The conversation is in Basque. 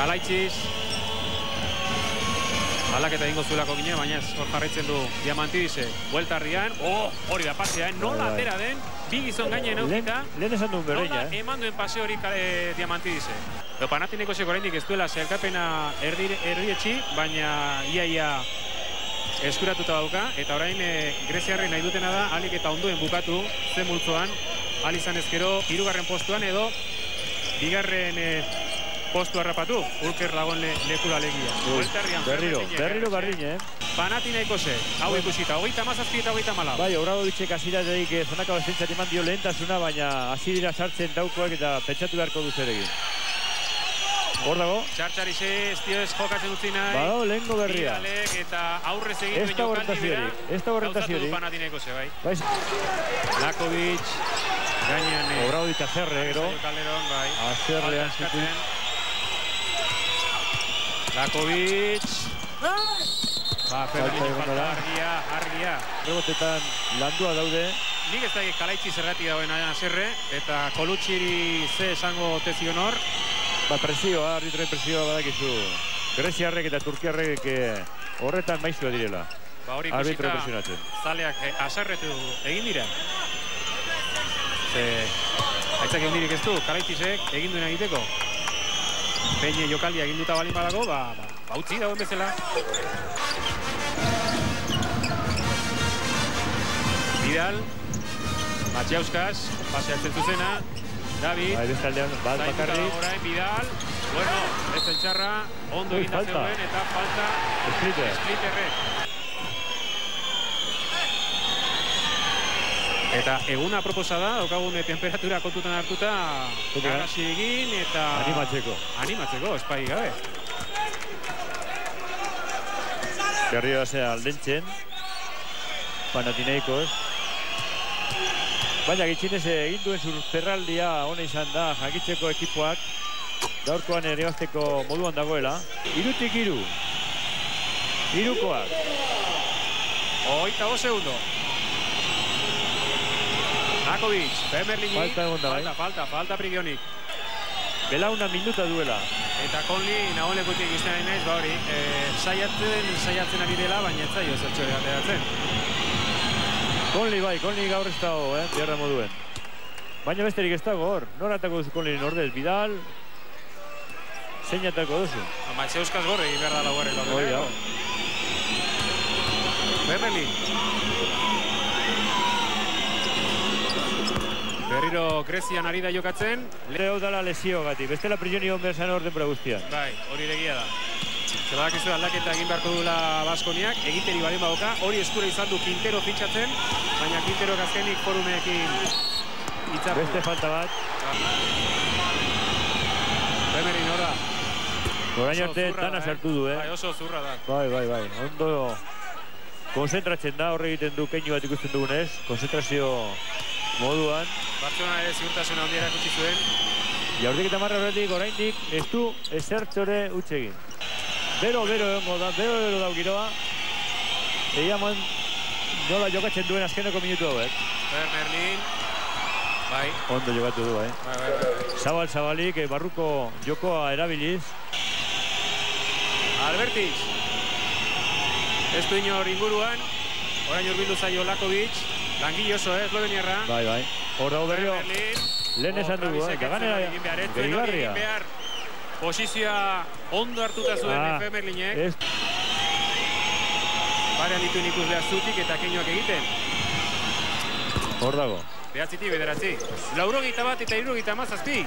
Kalaitziz. Aldaketa egingo zuelako gine, baina ez hor jarraitzen du Diamantidize. Bueltarrian, oh, hori da pasea, eh? nola Bai, bai. atera den, bi gizon gainen Lehen, eukita, lehen esan duen berdina, eh? eman duen pase hori e, Diamantidize. Panatineko zeko oraindik ez duela zelkapena erdi, erdietxi, baina ia ia eskuratuta dauka, eta orain e, Greziarren nahi dutena da, alik eta onduen bukatu, zen multzoan, al izan ezkero, hirugarren postuan edo, bigarren e, postu harrapatu, Ulker lagon le, lekula legia. Bueltarrian, Berriro, berriro bardin, eh? Panathinaiko ze, hau ikusita, hogeita mazazpi eta hogeita malau. Bai, Obradovitzek hasiratik eh, zonako bestentzat eman dio lehentasuna, baina hasi dira sartzen daukoak eta pentsatu beharko du zeregin. Hor dago, Txartxari ze, ez dio ez jokatzen utzi nahi. badago lehengo berria. Bidalek eta aurrez egin Ez duen jokaldi bera. ez dago Gauzatu du orientaziorik. Panathinaiko ze, bai. Bai, Lakovic, gainean... eh, Obradovitz azerre, gero. Zaio Calderón, bai. Azerrean. Lakovic. Ba, Fermin, egon falta da. argia, argia. Rebotetan landua daude. Nik ez da kalaitzi zergatik dagoen zerre, eta Kolutxiri ze esango ote zion hor. Ba, presioa, arbitroen presioa badakizu. Greziarrek eta Turkiarrek eh, horretan maizua direla. Ba hori Arbitro ikusita zaleak eh, haserretu egin dira. Ze, aitzak egon dirik ez du, kalaitzizek egin duena egiteko. Peine jokaldia egin duta balin badago, ba, ba, ba utzi dagoen bezala. Vidal, Matxauskas, paseatzen zuzena, David, Bai, beste aldean, bat dago orain, Vidal, bueno, ez txarra, ondo egin da zegoen, eta falta Splitter. Splitterrek. Eta eguna proposa da, daukagun eh, temperatura kontutan hartuta, garrasi egin eta... Animatzeko. Animatzeko, espai gabe. Berriro zea aldentzen. Panathinaikos. Baina gitxinez egin duen zurperraldia ona izan da jakitzeko ekipoak. Gaurkoan ere bazteko moduan dagoela. Irutik iru. Irukoak. Oita bo segundo. Nakovic, Femerlini. Falta egon da, bai. Falta, falta, falta Prigionik. Belauna minuta duela. Eta Conli, nagoen lekutik izten nahi naiz, ba hori, e, saiatzen, saiatzen ari dela, baina ez zaio zertxo ateratzen. Conley bai, Conley gaur ez dago, eh, biharra moduen. Baina besterik ez dago hor. Noratako duzu Conley ordez, Vidal. Zeinatako duzu. Amatxe euskaz gorre, egin behar da laugarren Hoi da. laurdeleko. Berriro Grezian ari da jokatzen. Le- Leo dala lesio gati. Bestela prioni hon behar zan orden guztian. Bai, hori legia da. Zerbak ez aldaketa egin beharko duela Baskoniak, egiteri balin badoka, hori eskura izan du Quintero fitxatzen, baina Quintero azkenik forumeekin hitzartu. Beste falta bat. Femerin hor da. Orain Oso arte dana da, sartu du, Bai, eh. oso zurra da. Bai, bai, bai. Ondo konzentratzen da, horre egiten du keinu bat ikusten dugunez. Konzentrazio moduan. Bartzelona ere ziurtasuna handia erakutsi zuen. Jaurdik eta marra horretik oraindik ez du ezertzore utxe egin. Bero, bero da, bero, bero dau giroa. Egia man nola jokatzen duen azkeneko minutu hauek. Femerlin. Bai, Ondo jokatu du, eh. bai, bai, bai. Zabal, zabalik, eh, barruko jokoa erabiliz. Albertiz. Ez du inor inguruan. Orain urbildu zaio Lakovic. Langile oso, eh, Esloveniarra. Bai, bai. Hor dago berrio, lehen esan dugu, eh. Ganera, gehigarria. Posizioa ondo hartuta zuen Ah, Femerlinek. Ez, Parean dituen ikuslea zutik eta keinoak egiten. hor dago. Behatzitik bederatzi. Laurogeita bat eta irurogeita mazazpi.